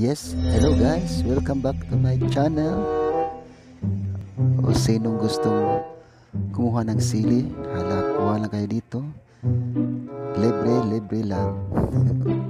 Yes, hello guys, welcome back to my channel. O sinong gustong kumuha ng sili, hala, kuha lang kayo dito. Libre, libre lang.